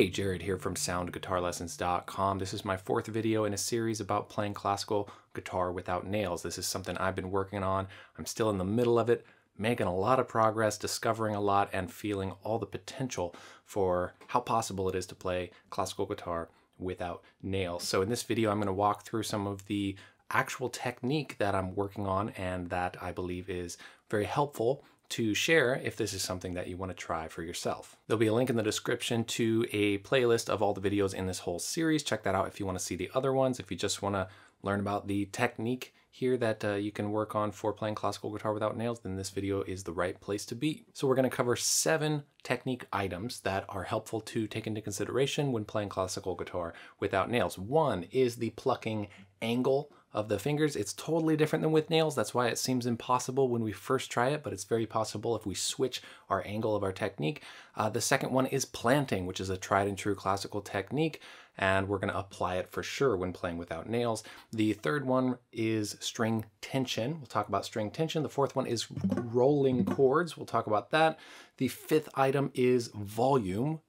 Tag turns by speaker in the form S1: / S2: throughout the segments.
S1: Hey, Jared here from soundguitarlessons.com. This is my fourth video in a series about playing classical guitar without nails. This is something I've been working on. I'm still in the middle of it, making a lot of progress, discovering a lot, and feeling all the potential for how possible it is to play classical guitar without nails. So in this video, I'm going to walk through some of the actual technique that I'm working on and that I believe is very helpful to share if this is something that you want to try for yourself. There'll be a link in the description to a playlist of all the videos in this whole series. Check that out if you want to see the other ones. If you just want to learn about the technique here that uh, you can work on for playing classical guitar without nails, then this video is the right place to be. So we're going to cover seven technique items that are helpful to take into consideration when playing classical guitar without nails. One is the plucking angle of the fingers. It's totally different than with nails. That's why it seems impossible when we first try it, but it's very possible if we switch our angle of our technique. Uh, the second one is planting, which is a tried and true classical technique, and we're going to apply it for sure when playing without nails. The third one is string tension. We'll talk about string tension. The fourth one is rolling chords. We'll talk about that. The fifth item is volume.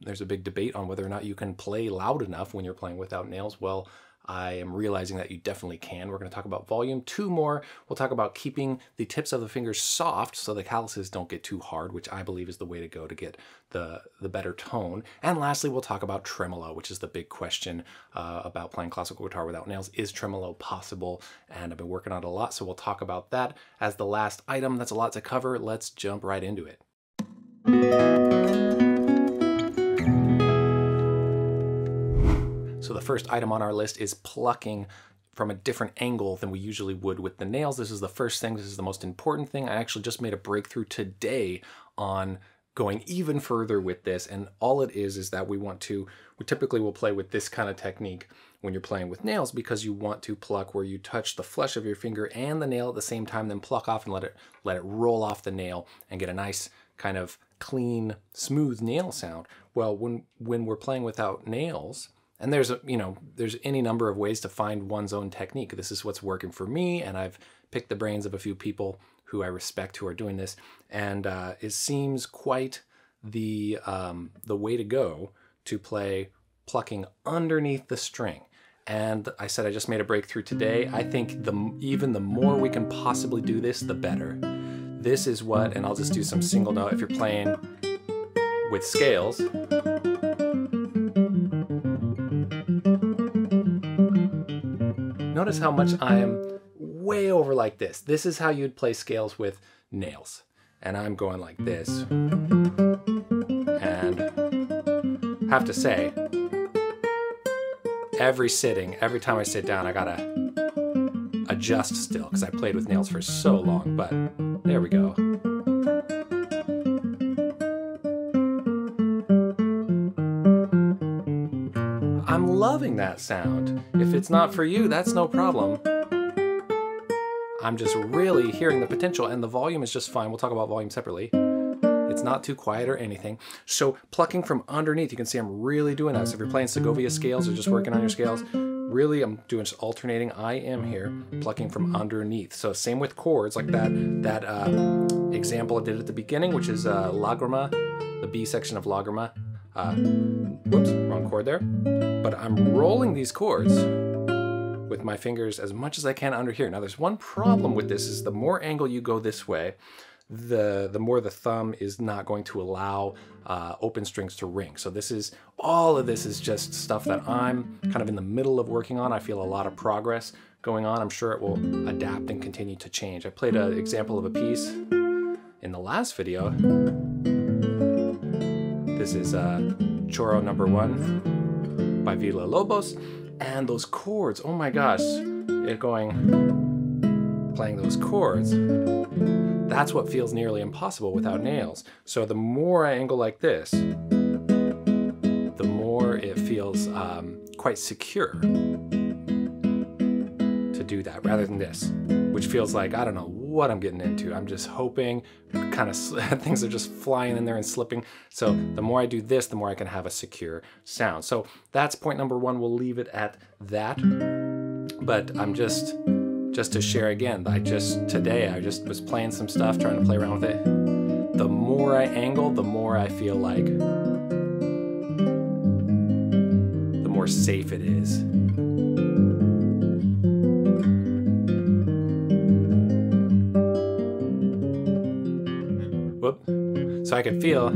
S1: There's a big debate on whether or not you can play loud enough when you're playing without nails. Well, I am realizing that you definitely can. We're going to talk about volume. Two more, we'll talk about keeping the tips of the fingers soft so the calluses don't get too hard, which I believe is the way to go to get the, the better tone. And lastly, we'll talk about tremolo, which is the big question uh, about playing classical guitar without nails. Is tremolo possible? And I've been working on it a lot, so we'll talk about that as the last item. That's a lot to cover. Let's jump right into it. So the first item on our list is plucking from a different angle than we usually would with the nails. This is the first thing, this is the most important thing. I actually just made a breakthrough today on going even further with this and all it is is that we want to we typically will play with this kind of technique when you're playing with nails because you want to pluck where you touch the flesh of your finger and the nail at the same time then pluck off and let it let it roll off the nail and get a nice kind of clean smooth nail sound well when when we're playing without nails and there's a, you know, there's any number of ways to find one's own technique. This is what's working for me, and I've picked the brains of a few people who I respect who are doing this, and uh, it seems quite the um, the way to go to play plucking underneath the string. And I said I just made a breakthrough today. I think the even the more we can possibly do this, the better. This is what, and I'll just do some single note if you're playing with scales. Notice how much I'm way over like this. This is how you'd play scales with nails. And I'm going like this. And have to say, every sitting, every time I sit down, I gotta adjust still because I played with nails for so long, but there we go. Loving that sound. If it's not for you, that's no problem. I'm just really hearing the potential and the volume is just fine. We'll talk about volume separately. It's not too quiet or anything. So plucking from underneath, you can see I'm really doing that. So if you're playing Segovia scales or just working on your scales, really I'm doing just alternating. I am here plucking from underneath. So same with chords like that, that uh, example I did at the beginning, which is uh, Lagrima, the B section of Lagrima. Uh, whoops, wrong chord there. But I'm rolling these chords with my fingers as much as I can under here. Now there's one problem with this is the more angle you go this way, the, the more the thumb is not going to allow uh, open strings to ring. So this is, all of this is just stuff that I'm kind of in the middle of working on. I feel a lot of progress going on. I'm sure it will adapt and continue to change. I played an example of a piece in the last video this is uh, Choro number one by Villa Lobos. And those chords, oh my gosh, it going, playing those chords, that's what feels nearly impossible without nails. So the more I angle like this, the more it feels um, quite secure to do that rather than this, which feels like, I don't know what I'm getting into. I'm just hoping kind of things are just flying in there and slipping. So the more I do this, the more I can have a secure sound. So that's point number one. We'll leave it at that. But I'm just, just to share again, I just, today I just was playing some stuff, trying to play around with it. The more I angle, the more I feel like the more safe it is. So I can feel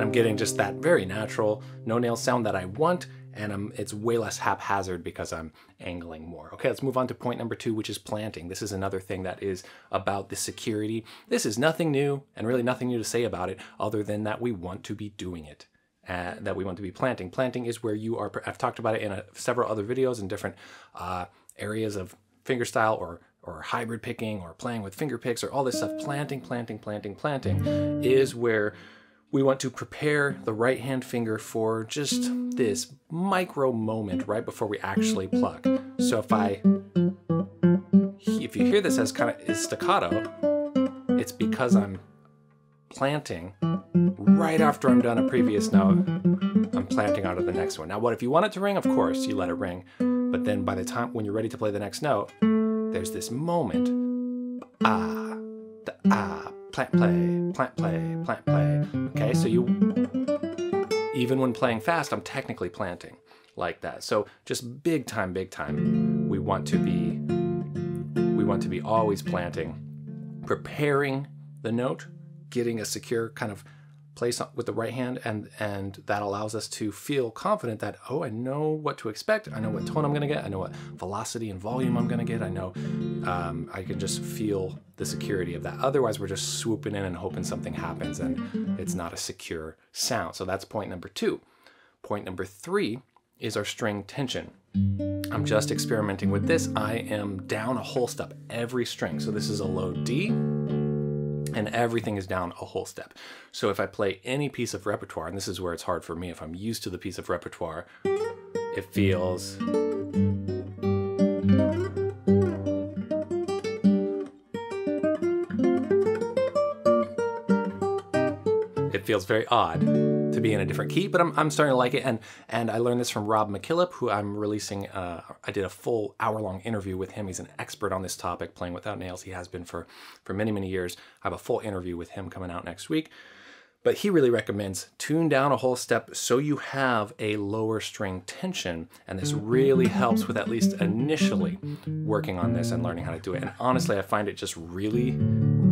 S1: I'm getting just that very natural no nail sound that I want and I'm, it's way less haphazard because I'm angling more. Okay, let's move on to point number two, which is planting. This is another thing that is about the security. This is nothing new and really nothing new to say about it other than that we want to be doing it. Uh, that we want to be planting. Planting is where you are, I've talked about it in a, several other videos in different uh, areas of fingerstyle or or hybrid picking or playing with finger picks or all this stuff. Planting, planting, planting, planting is where we want to prepare the right hand finger for just this micro moment right before we actually pluck. So if I, if you hear this as kind of staccato, it's because I'm planting right after I'm done a previous note. I'm planting out of the next one. Now, what if you want it to ring? Of course, you let it ring. But then by the time when you're ready to play the next note, there's this moment. Ah, the ah, plant play, plant play, plant play. Okay, so you, even when playing fast, I'm technically planting like that. So just big time, big time, we want to be, we want to be always planting, preparing the note, getting a secure kind of place with the right hand and and that allows us to feel confident that oh I know what to expect. I know what tone I'm gonna get. I know what velocity and volume I'm gonna get. I know um, I can just feel the security of that. Otherwise we're just swooping in and hoping something happens and it's not a secure sound. So that's point number two. Point number three is our string tension. I'm just experimenting with this. I am down a whole step every string. So this is a low D and everything is down a whole step. So if I play any piece of repertoire, and this is where it's hard for me, if I'm used to the piece of repertoire, it feels it feels very odd to be in a different key, but I'm, I'm starting to like it. And and I learned this from Rob MacKillop, who I'm releasing. Uh, I did a full hour long interview with him. He's an expert on this topic, playing without nails. He has been for for many many years. I have a full interview with him coming out next week. But he really recommends tune down a whole step so you have a lower string tension. And this really helps with at least initially working on this and learning how to do it. And honestly, I find it just really,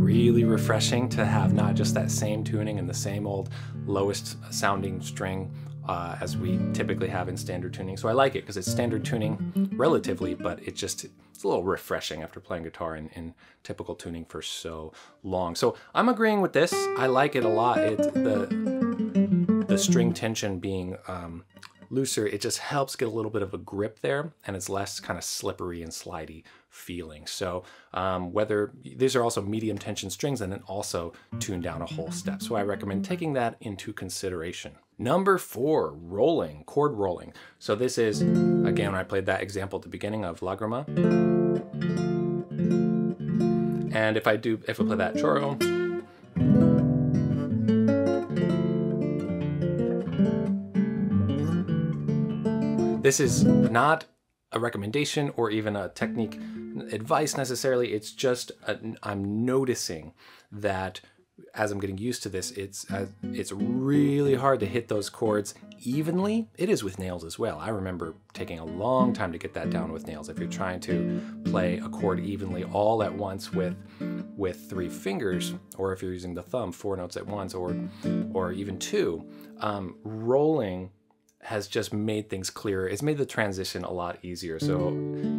S1: really refreshing to have not just that same tuning and the same old lowest sounding string uh, as we typically have in standard tuning. So I like it because it's standard tuning relatively, but it just it's a little refreshing after playing guitar in, in typical tuning for so long. So I'm agreeing with this. I like it a lot. It the the string tension being um, looser, it just helps get a little bit of a grip there and it's less kind of slippery and slidey feeling. So um, whether these are also medium tension strings and then also tune down a whole step. So I recommend taking that into consideration. Number four, rolling, chord rolling. So this is, again, I played that example at the beginning of Lagrima. And if I do, if I play that choro, This is not a recommendation or even a technique advice necessarily. It's just i am noticing that as I'm getting used to this, it's uh, it's really hard to hit those chords evenly. It is with nails as well. I remember taking a long time to get that down with nails. If you're trying to play a chord evenly all at once with with three fingers, or if you're using the thumb, four notes at once, or or even two, um, rolling has just made things clearer. It's made the transition a lot easier. So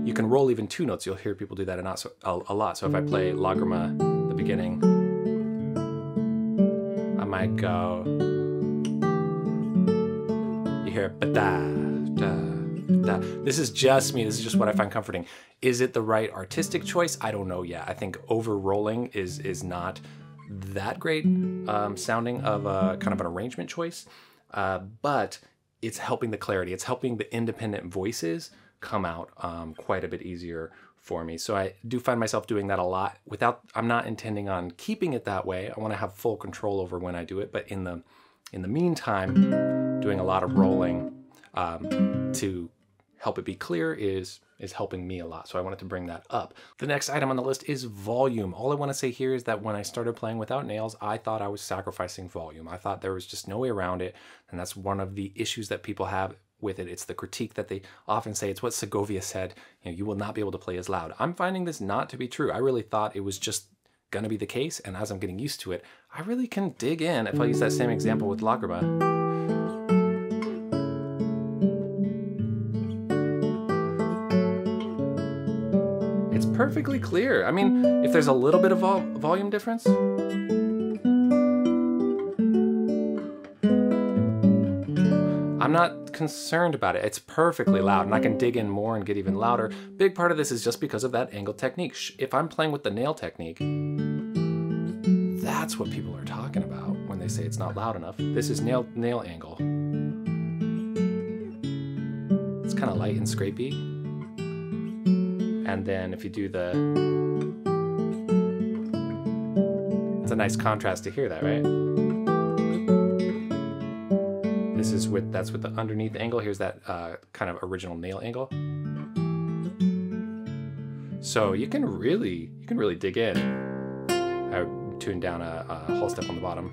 S1: you can roll even two notes. You'll hear people do that so, a, a lot. So if I play Lagrima, the beginning, I might go, you hear ba-da, da, da. This is just me. This is just what I find comforting. Is it the right artistic choice? I don't know yet. I think over rolling is, is not that great um, sounding of a kind of an arrangement choice. Uh, but it's helping the clarity. It's helping the independent voices come out um, quite a bit easier for me. So I do find myself doing that a lot without, I'm not intending on keeping it that way. I want to have full control over when I do it. But in the, in the meantime, doing a lot of rolling um, to help it be clear is is helping me a lot. So I wanted to bring that up. The next item on the list is volume. All I want to say here is that when I started playing without nails, I thought I was sacrificing volume. I thought there was just no way around it. And that's one of the issues that people have with it. It's the critique that they often say. It's what Segovia said, you know, you will not be able to play as loud. I'm finding this not to be true. I really thought it was just going to be the case. And as I'm getting used to it, I really can dig in. If I use that same example with Lagrima, perfectly clear. I mean, if there's a little bit of vol volume difference, I'm not concerned about it. It's perfectly loud and I can dig in more and get even louder. Big part of this is just because of that angle technique. If I'm playing with the nail technique, that's what people are talking about when they say it's not loud enough. This is nail, nail angle. It's kind of light and scrapey. And then if you do the, it's a nice contrast to hear that, right? This is with, that's with the underneath angle. Here's that uh, kind of original nail angle. So you can really, you can really dig in. I tune down a, a whole step on the bottom.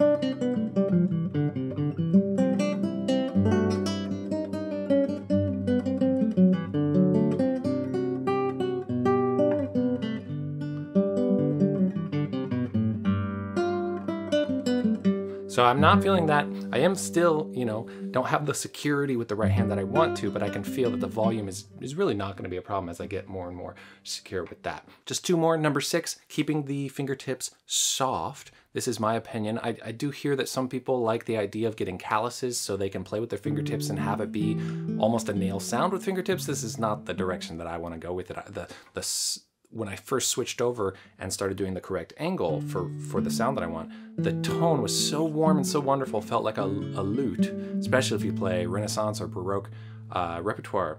S1: So I'm not feeling that. I am still, you know, don't have the security with the right hand that I want to, but I can feel that the volume is, is really not going to be a problem as I get more and more secure with that. Just two more. Number six, keeping the fingertips soft. This is my opinion. I, I do hear that some people like the idea of getting calluses so they can play with their fingertips and have it be almost a nail sound with fingertips. This is not the direction that I want to go with it. The, the when I first switched over and started doing the correct angle for, for the sound that I want, the tone was so warm and so wonderful, felt like a, a lute, especially if you play Renaissance or Baroque uh, repertoire.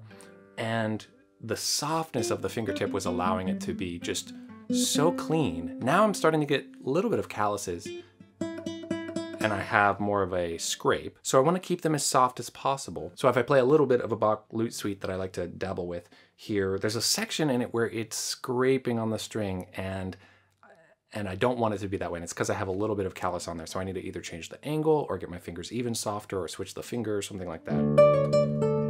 S1: And the softness of the fingertip was allowing it to be just so clean. Now I'm starting to get a little bit of calluses and I have more of a scrape. So I want to keep them as soft as possible. So if I play a little bit of a Bach lute suite that I like to dabble with here, there's a section in it where it's scraping on the string and and I don't want it to be that way. And it's because I have a little bit of callus on there. So I need to either change the angle or get my fingers even softer or switch the finger or something like that.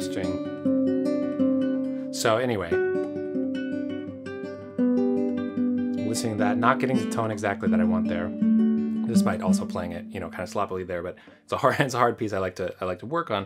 S1: Top string. So anyway, listening to that, not getting the tone exactly that I want there, despite also playing it, you know, kind of sloppily there, but it's a hard, it's a hard piece I like to, I like to work on.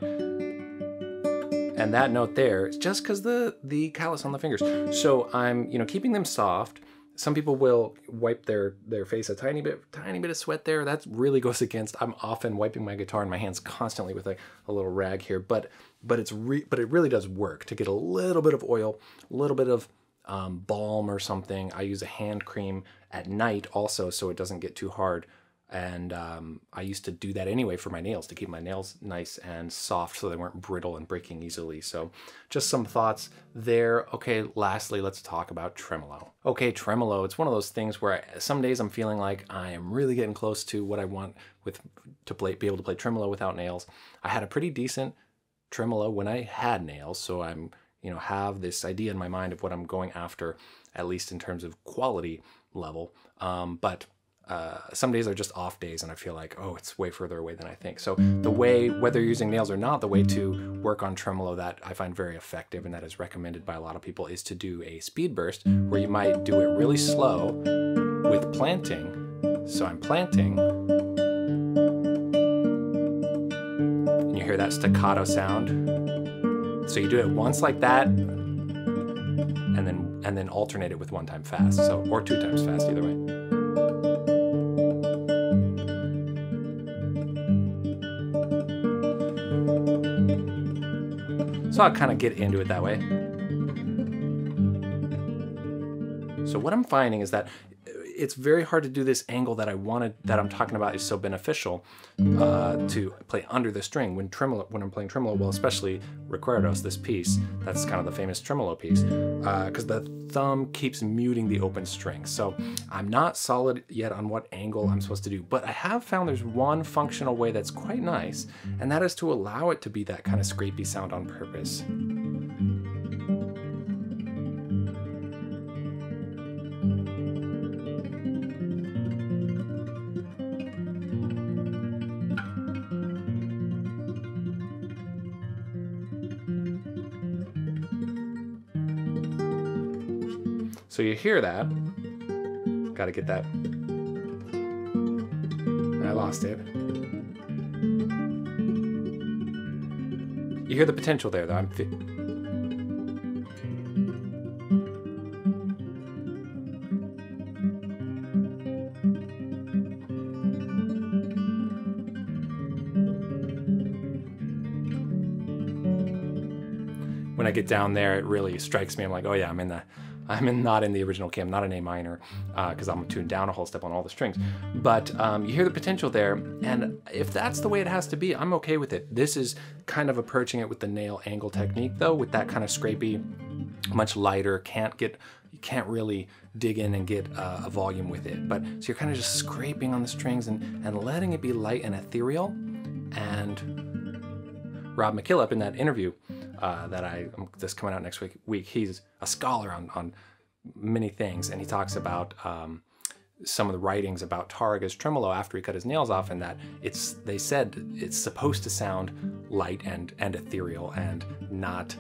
S1: And that note there is just because the, the callus on the fingers. So I'm, you know, keeping them soft, some people will wipe their their face a tiny bit tiny bit of sweat there. That really goes against i'm often wiping my guitar and my hands constantly with a, a little rag here but but it's re, but it really does work to get a little bit of oil a little bit of um, balm or something. I use a hand cream at night also so it doesn't get too hard and um, I used to do that anyway for my nails to keep my nails nice and soft so they weren't brittle and breaking easily. So just some thoughts there. Okay, lastly, let's talk about tremolo. Okay, tremolo, it's one of those things where I, some days I'm feeling like I am really getting close to what I want with to play, be able to play tremolo without nails. I had a pretty decent tremolo when I had nails, so I'm you know have this idea in my mind of what I'm going after, at least in terms of quality level. Um, but uh, some days are just off days and I feel like, oh, it's way further away than I think. So the way, whether you're using nails or not, the way to work on tremolo that I find very effective and that is recommended by a lot of people is to do a speed burst where you might do it really slow with planting. So I'm planting. And you hear that staccato sound. So you do it once like that and then and then alternate it with one time fast. So or two times fast either way. So I kind of get into it that way. So what I'm finding is that it's very hard to do this angle that I wanted, that I'm talking about is so beneficial uh, to play under the string when tremolo, when I'm playing tremolo, well, especially Recuerdos, this piece, that's kind of the famous tremolo piece, because uh, the thumb keeps muting the open string. So I'm not solid yet on what angle I'm supposed to do, but I have found there's one functional way that's quite nice, and that is to allow it to be that kind of scrapey sound on purpose. Hear that. Got to get that. I lost it. You hear the potential there, though. I'm. when I get down there, it really strikes me. I'm like, oh yeah, I'm in the I'm in, not in the original key. I'm not an A minor because uh, I'm tuned down a whole step on all the strings. But um, you hear the potential there, and if that's the way it has to be, I'm okay with it. This is kind of approaching it with the nail angle technique, though, with that kind of scrapey, much lighter. Can't get, you can't really dig in and get uh, a volume with it. But so you're kind of just scraping on the strings and and letting it be light and ethereal. And Rob MacKillop in that interview uh, that I that's coming out next week. Week he's a scholar on on many things, and he talks about um, some of the writings about Tárrega's tremolo after he cut his nails off, and that it's they said it's supposed to sound light and and ethereal and not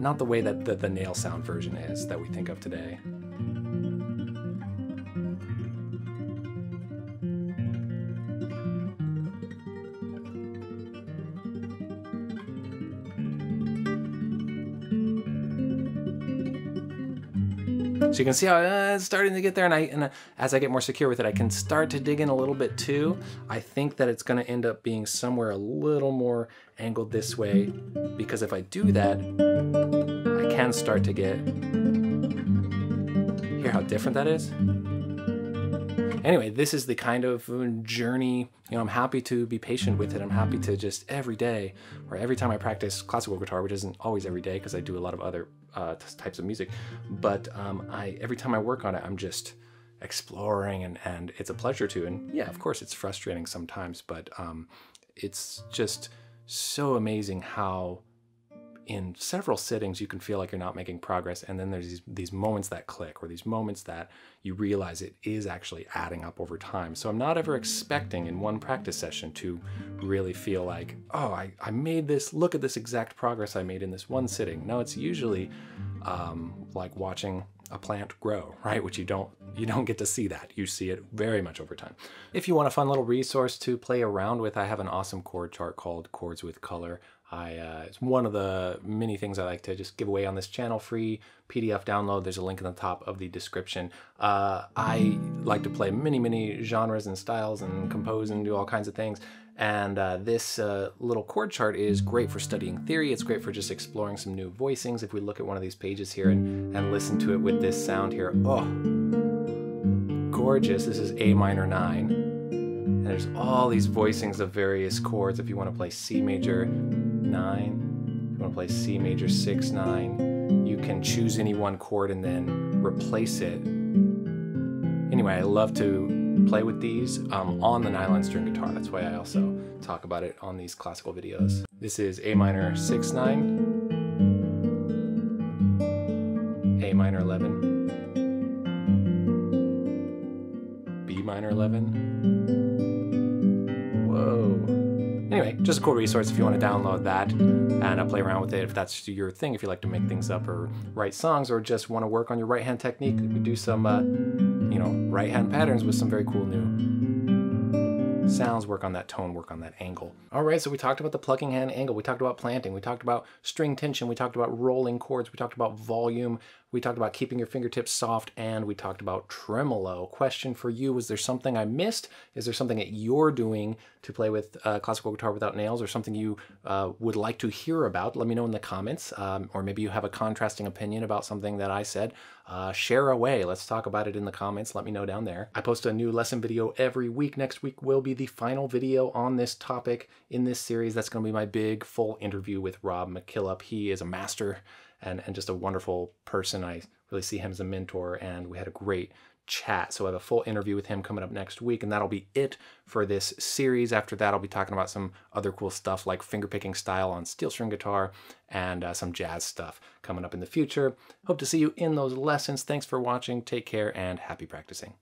S1: not the way that the, the nail sound version is that we think of today. So you can see how uh, it's starting to get there, and I and uh, as I get more secure with it, I can start to dig in a little bit too. I think that it's going to end up being somewhere a little more angled this way, because if I do that, I can start to get hear how different that is. Anyway, this is the kind of journey, you know, I'm happy to be patient with it. I'm happy to just every day or every time I practice classical guitar, which isn't always every day because I do a lot of other uh, types of music, but um, I every time I work on it, I'm just exploring and, and it's a pleasure to. And yeah, of course, it's frustrating sometimes, but um, it's just so amazing how in several sittings you can feel like you're not making progress and then there's these, these moments that click or these moments that you realize it is actually adding up over time so i'm not ever expecting in one practice session to really feel like oh i, I made this look at this exact progress i made in this one sitting no it's usually um, like watching a plant grow, right? Which you don't you don't get to see that. You see it very much over time. If you want a fun little resource to play around with, I have an awesome chord chart called Chords with Color. I, uh, it's one of the many things I like to just give away on this channel, free PDF download. There's a link in the top of the description. Uh, I like to play many, many genres and styles and compose and do all kinds of things. And uh, this uh, little chord chart is great for studying theory. It's great for just exploring some new voicings. If we look at one of these pages here and, and listen to it with this sound here, oh, gorgeous. This is A minor 9. And there's all these voicings of various chords. If you want to play C major 9, if you want to play C major 6 9, you can choose any one chord and then replace it. Anyway, I love to play with these um, on the nylon string guitar. That's why I also talk about it on these classical videos. This is A minor 6 9, A minor 11, B minor 11. Just a cool resource if you want to download that and uh, play around with it if that's your thing, if you like to make things up or write songs or just want to work on your right hand technique. Do some uh, you know, right hand patterns with some very cool new sounds, work on that tone, work on that angle. All right, so we talked about the plucking hand angle, we talked about planting, we talked about string tension, we talked about rolling chords, we talked about volume, we talked about keeping your fingertips soft, and we talked about tremolo. Question for you, was there something I missed? Is there something that you're doing to play with uh, classical guitar without nails or something you uh, would like to hear about? Let me know in the comments, um, or maybe you have a contrasting opinion about something that I said. Uh, share away. Let's talk about it in the comments. Let me know down there. I post a new lesson video every week. Next week will be the final video on this topic in this series. That's going to be my big full interview with Rob MacKillop. He is a master and, and just a wonderful person. I really see him as a mentor, and we had a great chat. So I have a full interview with him coming up next week, and that'll be it for this series. After that, I'll be talking about some other cool stuff like fingerpicking style on steel string guitar and uh, some jazz stuff coming up in the future. Hope to see you in those lessons. Thanks for watching. Take care and happy practicing.